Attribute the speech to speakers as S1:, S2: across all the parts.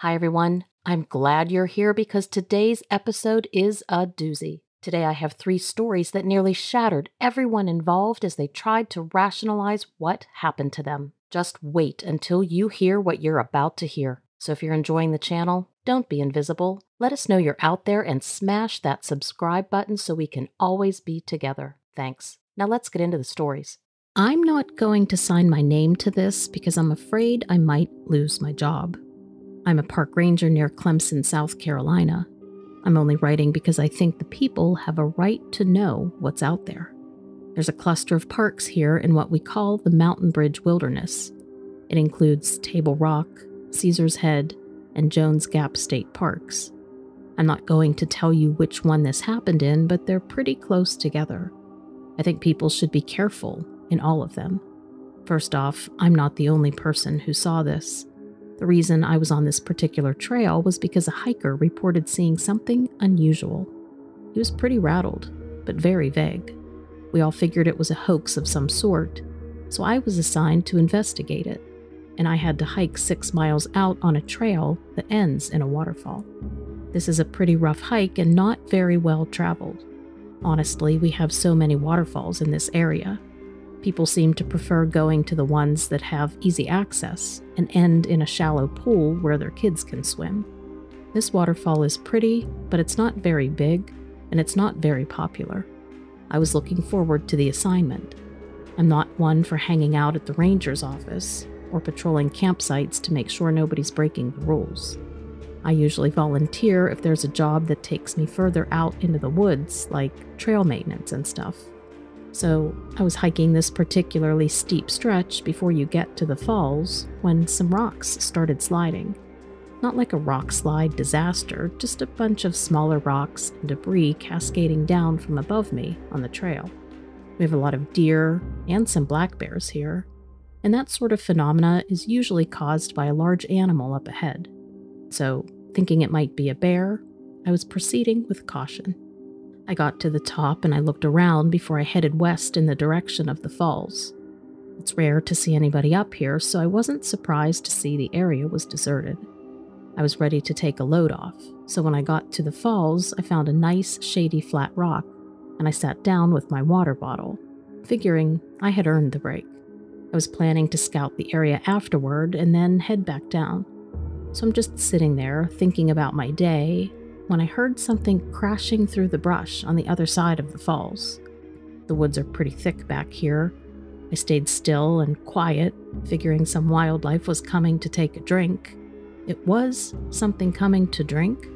S1: Hi, everyone. I'm glad you're here because today's episode is a doozy. Today, I have three stories that nearly shattered everyone involved as they tried to rationalize what happened to them. Just wait until you hear what you're about to hear. So, if you're enjoying the channel, don't be invisible. Let us know you're out there and smash that subscribe button so we can always be together. Thanks. Now, let's get into the stories. I'm not going to sign my name to this because I'm afraid I might lose my job. I'm a park ranger near Clemson, South Carolina. I'm only writing because I think the people have a right to know what's out there. There's a cluster of parks here in what we call the Mountain Bridge Wilderness. It includes Table Rock, Caesar's Head, and Jones Gap State Parks. I'm not going to tell you which one this happened in, but they're pretty close together. I think people should be careful in all of them. First off, I'm not the only person who saw this. The reason I was on this particular trail was because a hiker reported seeing something unusual. He was pretty rattled, but very vague. We all figured it was a hoax of some sort, so I was assigned to investigate it, and I had to hike six miles out on a trail that ends in a waterfall. This is a pretty rough hike and not very well traveled. Honestly, we have so many waterfalls in this area, People seem to prefer going to the ones that have easy access and end in a shallow pool where their kids can swim. This waterfall is pretty, but it's not very big, and it's not very popular. I was looking forward to the assignment. I'm not one for hanging out at the ranger's office or patrolling campsites to make sure nobody's breaking the rules. I usually volunteer if there's a job that takes me further out into the woods, like trail maintenance and stuff. So I was hiking this particularly steep stretch before you get to the falls when some rocks started sliding. Not like a rock slide disaster, just a bunch of smaller rocks and debris cascading down from above me on the trail. We have a lot of deer and some black bears here, and that sort of phenomena is usually caused by a large animal up ahead. So, thinking it might be a bear, I was proceeding with caution. I got to the top and I looked around before I headed west in the direction of the falls. It's rare to see anybody up here, so I wasn't surprised to see the area was deserted. I was ready to take a load off, so when I got to the falls, I found a nice, shady flat rock, and I sat down with my water bottle, figuring I had earned the break. I was planning to scout the area afterward and then head back down. So I'm just sitting there thinking about my day when I heard something crashing through the brush on the other side of the falls. The woods are pretty thick back here. I stayed still and quiet, figuring some wildlife was coming to take a drink. It was something coming to drink,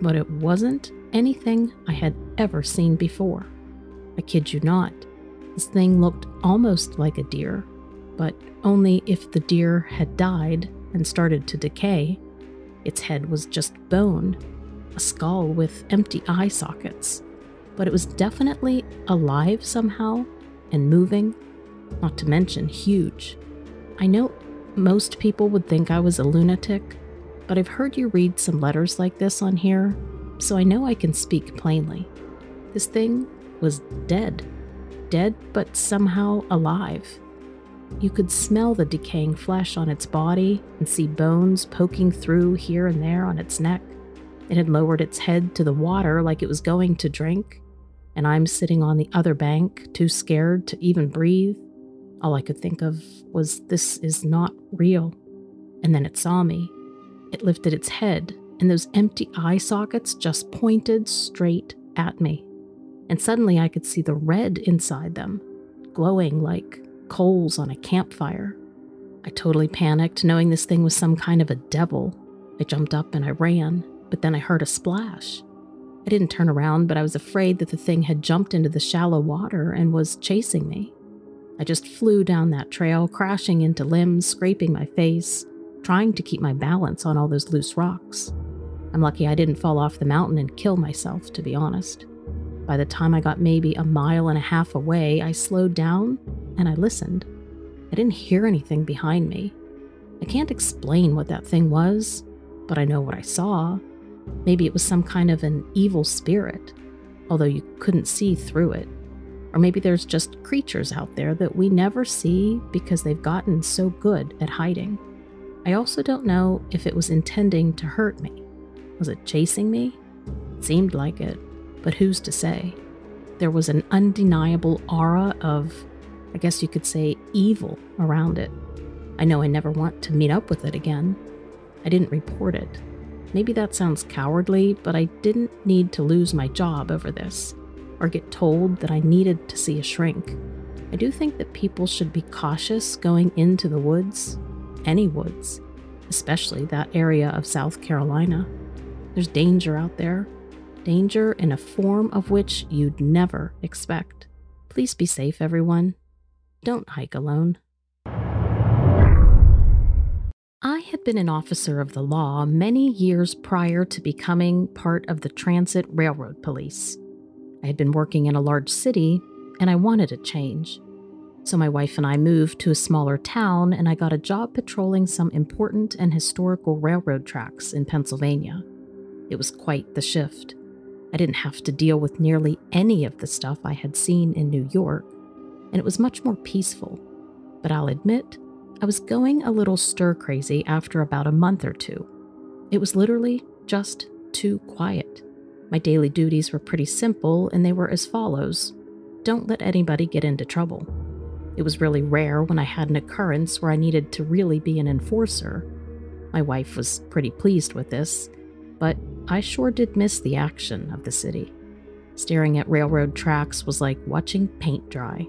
S1: but it wasn't anything I had ever seen before. I kid you not. This thing looked almost like a deer, but only if the deer had died and started to decay. Its head was just bone, a skull with empty eye sockets, but it was definitely alive somehow and moving, not to mention huge. I know most people would think I was a lunatic, but I've heard you read some letters like this on here, so I know I can speak plainly. This thing was dead. Dead, but somehow alive. You could smell the decaying flesh on its body and see bones poking through here and there on its neck. It had lowered its head to the water like it was going to drink, and I'm sitting on the other bank, too scared to even breathe. All I could think of was, this is not real. And then it saw me. It lifted its head, and those empty eye sockets just pointed straight at me. And suddenly I could see the red inside them, glowing like coals on a campfire. I totally panicked, knowing this thing was some kind of a devil. I jumped up and I ran but then I heard a splash. I didn't turn around, but I was afraid that the thing had jumped into the shallow water and was chasing me. I just flew down that trail, crashing into limbs, scraping my face, trying to keep my balance on all those loose rocks. I'm lucky I didn't fall off the mountain and kill myself, to be honest. By the time I got maybe a mile and a half away, I slowed down and I listened. I didn't hear anything behind me. I can't explain what that thing was, but I know what I saw. Maybe it was some kind of an evil spirit, although you couldn't see through it. Or maybe there's just creatures out there that we never see because they've gotten so good at hiding. I also don't know if it was intending to hurt me. Was it chasing me? It seemed like it, but who's to say? There was an undeniable aura of, I guess you could say, evil around it. I know I never want to meet up with it again. I didn't report it. Maybe that sounds cowardly, but I didn't need to lose my job over this, or get told that I needed to see a shrink. I do think that people should be cautious going into the woods, any woods, especially that area of South Carolina. There's danger out there, danger in a form of which you'd never expect. Please be safe, everyone. Don't hike alone. I had been an officer of the law many years prior to becoming part of the Transit Railroad Police. I had been working in a large city and I wanted a change. So my wife and I moved to a smaller town, and I got a job patrolling some important and historical railroad tracks in Pennsylvania. It was quite the shift. I didn't have to deal with nearly any of the stuff I had seen in New York, and it was much more peaceful. But I'll admit, I was going a little stir crazy after about a month or two. It was literally just too quiet. My daily duties were pretty simple, and they were as follows Don't let anybody get into trouble. It was really rare when I had an occurrence where I needed to really be an enforcer. My wife was pretty pleased with this, but I sure did miss the action of the city. Staring at railroad tracks was like watching paint dry.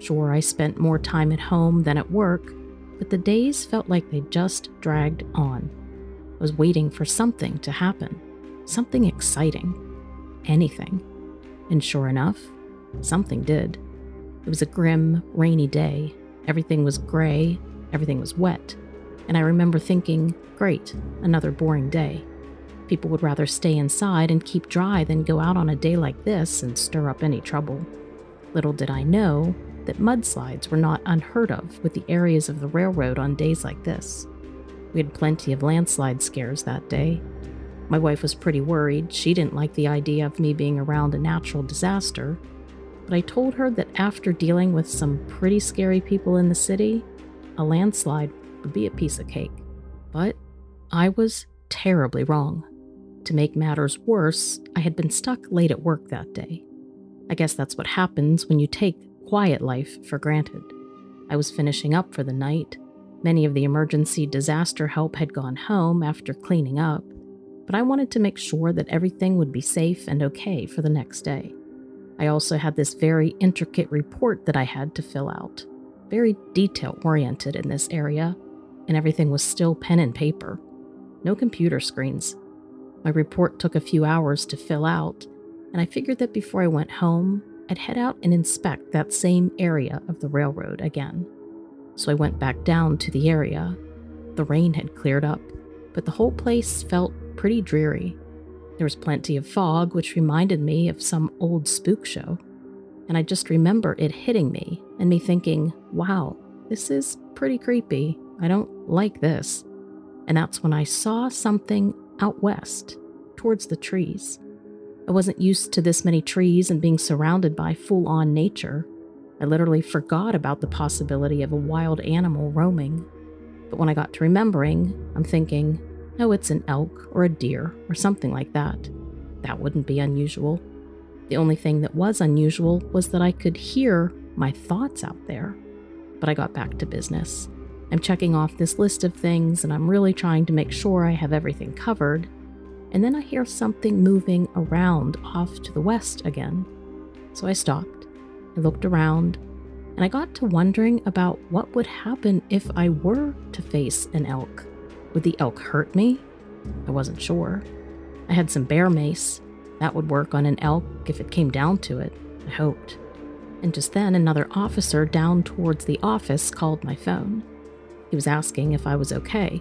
S1: Sure, I spent more time at home than at work, but the days felt like they just dragged on. I was waiting for something to happen, something exciting, anything. And sure enough, something did. It was a grim, rainy day. Everything was gray, everything was wet, and I remember thinking, great, another boring day. People would rather stay inside and keep dry than go out on a day like this and stir up any trouble. Little did I know that mudslides were not unheard of with the areas of the railroad on days like this. We had plenty of landslide scares that day. My wife was pretty worried. She didn't like the idea of me being around a natural disaster, but I told her that after dealing with some pretty scary people in the city, a landslide would be a piece of cake. But I was terribly wrong. To make matters worse, I had been stuck late at work that day. I guess that's what happens when you take quiet life for granted. I was finishing up for the night. Many of the emergency disaster help had gone home after cleaning up, but I wanted to make sure that everything would be safe and okay for the next day. I also had this very intricate report that I had to fill out, very detail oriented in this area, and everything was still pen and paper. No computer screens. My report took a few hours to fill out, and I figured that before I went home, I'd head out and inspect that same area of the railroad again. So I went back down to the area. The rain had cleared up, but the whole place felt pretty dreary. There was plenty of fog, which reminded me of some old spook show. And I just remember it hitting me and me thinking, wow, this is pretty creepy. I don't like this. And that's when I saw something out west, towards the trees. I wasn't used to this many trees and being surrounded by full on nature. I literally forgot about the possibility of a wild animal roaming. But when I got to remembering, I'm thinking, no, it's an elk or a deer or something like that. That wouldn't be unusual. The only thing that was unusual was that I could hear my thoughts out there. But I got back to business. I'm checking off this list of things and I'm really trying to make sure I have everything covered. And then I hear something moving around off to the west again. So I stopped, I looked around, and I got to wondering about what would happen if I were to face an elk. Would the elk hurt me? I wasn't sure. I had some bear mace. That would work on an elk if it came down to it, I hoped. And just then, another officer down towards the office called my phone. He was asking if I was okay.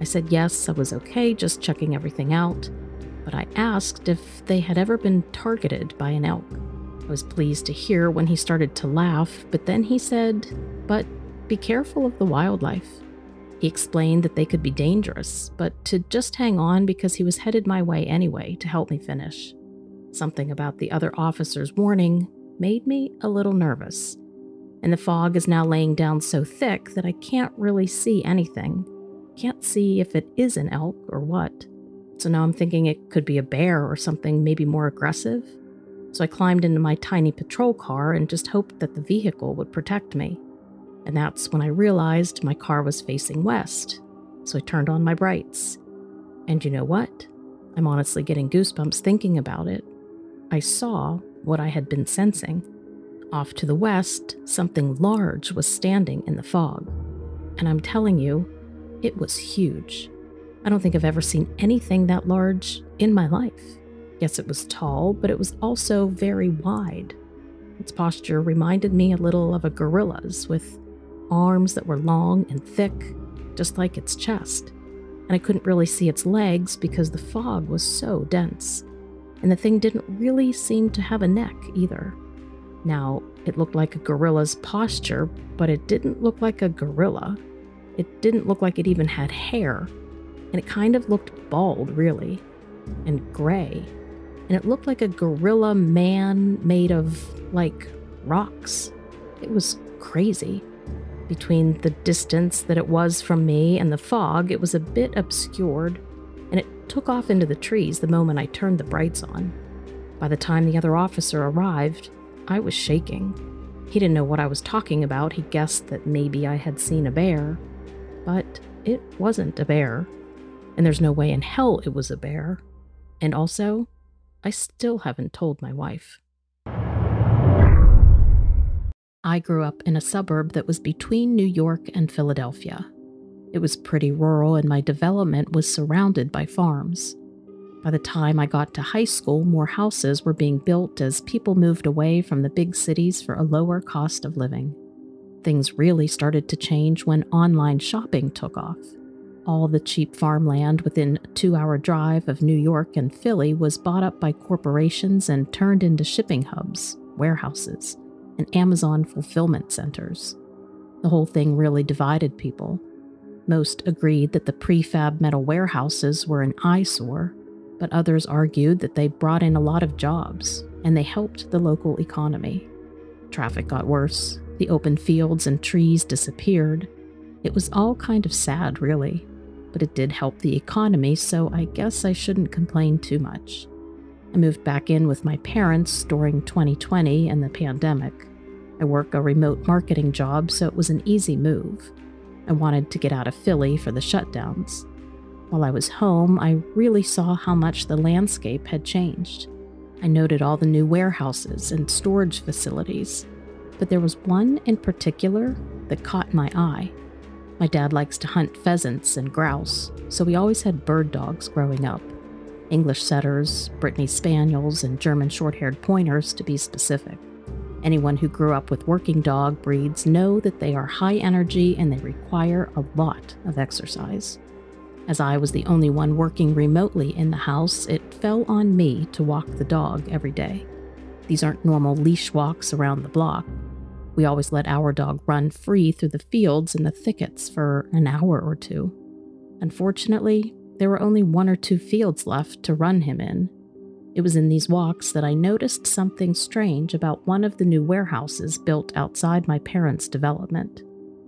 S1: I said yes, I was okay, just checking everything out. But I asked if they had ever been targeted by an elk. I was pleased to hear when he started to laugh, but then he said, But be careful of the wildlife. He explained that they could be dangerous, but to just hang on because he was headed my way anyway to help me finish. Something about the other officer's warning made me a little nervous, and the fog is now laying down so thick that I can't really see anything. Can't see if it is an elk or what. So now I'm thinking it could be a bear or something maybe more aggressive. So I climbed into my tiny patrol car and just hoped that the vehicle would protect me. And that's when I realized my car was facing west. So I turned on my brights. And you know what? I'm honestly getting goosebumps thinking about it. I saw what I had been sensing. Off to the west, something large was standing in the fog. And I'm telling you, it was huge. I don't think I've ever seen anything that large in my life. Yes, it was tall, but it was also very wide. Its posture reminded me a little of a gorilla's, with arms that were long and thick, just like its chest. And I couldn't really see its legs because the fog was so dense. And the thing didn't really seem to have a neck either. Now, it looked like a gorilla's posture, but it didn't look like a gorilla. It didn't look like it even had hair. And it kind of looked bald, really, and gray. And it looked like a gorilla man made of, like, rocks. It was crazy. Between the distance that it was from me and the fog, it was a bit obscured, and it took off into the trees the moment I turned the brights on. By the time the other officer arrived, I was shaking. He didn't know what I was talking about. He guessed that maybe I had seen a bear. But it wasn't a bear. And there's no way in hell it was a bear. And also, I still haven't told my wife. I grew up in a suburb that was between New York and Philadelphia. It was pretty rural, and my development was surrounded by farms. By the time I got to high school, more houses were being built as people moved away from the big cities for a lower cost of living. Things really started to change when online shopping took off. All the cheap farmland within a two hour drive of New York and Philly was bought up by corporations and turned into shipping hubs, warehouses, and Amazon fulfillment centers. The whole thing really divided people. Most agreed that the prefab metal warehouses were an eyesore, but others argued that they brought in a lot of jobs and they helped the local economy. Traffic got worse, the open fields and trees disappeared. It was all kind of sad, really, but it did help the economy, so I guess I shouldn't complain too much. I moved back in with my parents during 2020 and the pandemic. I work a remote marketing job, so it was an easy move. I wanted to get out of Philly for the shutdowns. While I was home, I really saw how much the landscape had changed. I noted all the new warehouses and storage facilities, but there was one in particular that caught my eye. My dad likes to hunt pheasants and grouse, so we always had bird dogs growing up English setters, Brittany Spaniels, and German short haired pointers to be specific. Anyone who grew up with working dog breeds know that they are high energy and they require a lot of exercise. As I was the only one working remotely in the house, it fell on me to walk the dog every day. These aren't normal leash walks around the block. We always let our dog run free through the fields and the thickets for an hour or two. Unfortunately, there were only one or two fields left to run him in, it was in these walks that I noticed something strange about one of the new warehouses built outside my parents' development.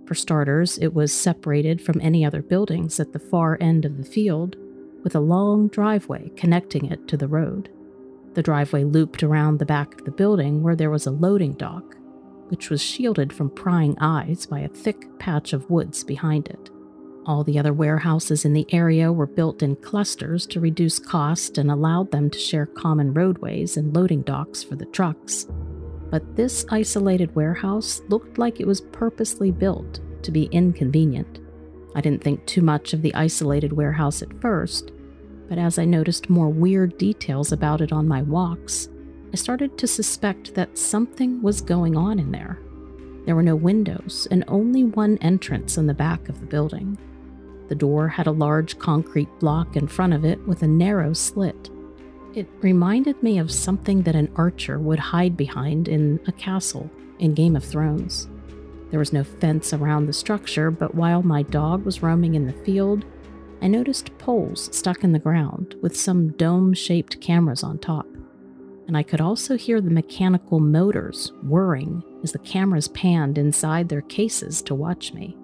S1: For starters, it was separated from any other buildings at the far end of the field, with a long driveway connecting it to the road. The driveway looped around the back of the building where there was a loading dock, which was shielded from prying eyes by a thick patch of woods behind it. All the other warehouses in the area were built in clusters to reduce cost and allowed them to share common roadways and loading docks for the trucks. But this isolated warehouse looked like it was purposely built to be inconvenient. I didn't think too much of the isolated warehouse at first, but as I noticed more weird details about it on my walks, I started to suspect that something was going on in there. There were no windows and only one entrance in the back of the building. The door had a large concrete block in front of it with a narrow slit. It reminded me of something that an archer would hide behind in a castle in Game of Thrones. There was no fence around the structure, but while my dog was roaming in the field, I noticed poles stuck in the ground with some dome shaped cameras on top. And I could also hear the mechanical motors whirring as the cameras panned inside their cases to watch me.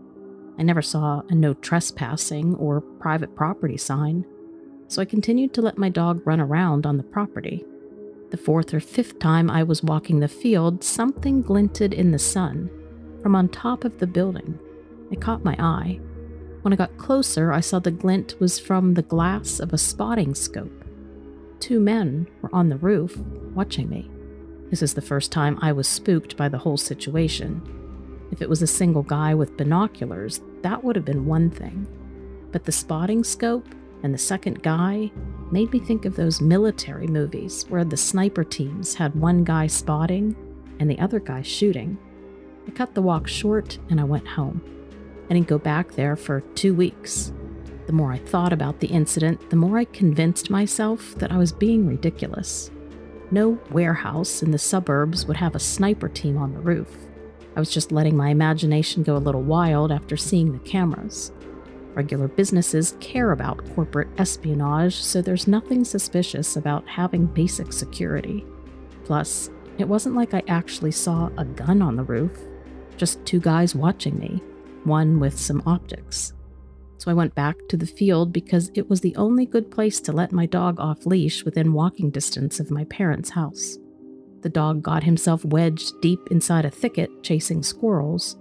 S1: I never saw a no trespassing or private property sign, so I continued to let my dog run around on the property. The fourth or fifth time I was walking the field, something glinted in the sun from on top of the building. It caught my eye. When I got closer, I saw the glint was from the glass of a spotting scope. Two men were on the roof, watching me. This is the first time I was spooked by the whole situation. If it was a single guy with binoculars, that would have been one thing. But the spotting scope and the second guy made me think of those military movies where the sniper teams had one guy spotting and the other guy shooting. I cut the walk short and I went home. I didn't go back there for two weeks. The more I thought about the incident, the more I convinced myself that I was being ridiculous. No warehouse in the suburbs would have a sniper team on the roof. I was just letting my imagination go a little wild after seeing the cameras. Regular businesses care about corporate espionage, so there's nothing suspicious about having basic security. Plus, it wasn't like I actually saw a gun on the roof, just two guys watching me, one with some optics. So I went back to the field because it was the only good place to let my dog off leash within walking distance of my parents' house. The dog got himself wedged deep inside a thicket chasing squirrels.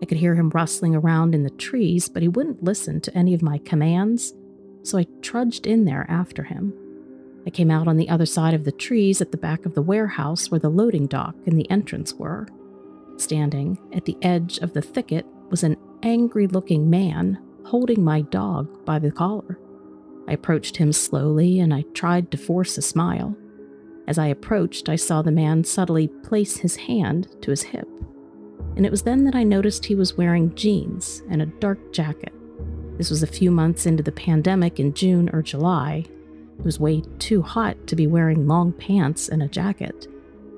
S1: I could hear him rustling around in the trees, but he wouldn't listen to any of my commands, so I trudged in there after him. I came out on the other side of the trees at the back of the warehouse where the loading dock and the entrance were. Standing at the edge of the thicket was an angry looking man holding my dog by the collar. I approached him slowly and I tried to force a smile. As I approached, I saw the man subtly place his hand to his hip. And it was then that I noticed he was wearing jeans and a dark jacket. This was a few months into the pandemic in June or July. It was way too hot to be wearing long pants and a jacket.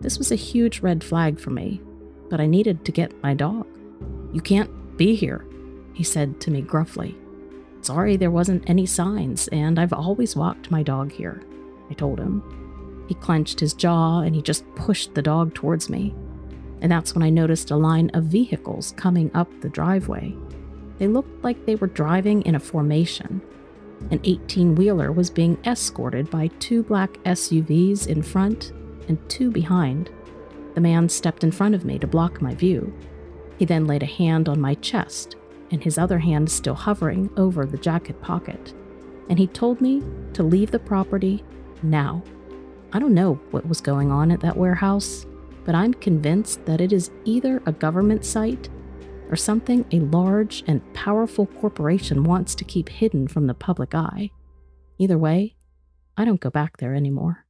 S1: This was a huge red flag for me, but I needed to get my dog. You can't be here, he said to me gruffly. Sorry there wasn't any signs, and I've always walked my dog here, I told him. He clenched his jaw and he just pushed the dog towards me. And that's when I noticed a line of vehicles coming up the driveway. They looked like they were driving in a formation. An 18 wheeler was being escorted by two black SUVs in front and two behind. The man stepped in front of me to block my view. He then laid a hand on my chest and his other hand still hovering over the jacket pocket. And he told me to leave the property now. I don't know what was going on at that warehouse, but I'm convinced that it is either a government site or something a large and powerful corporation wants to keep hidden from the public eye. Either way, I don't go back there anymore.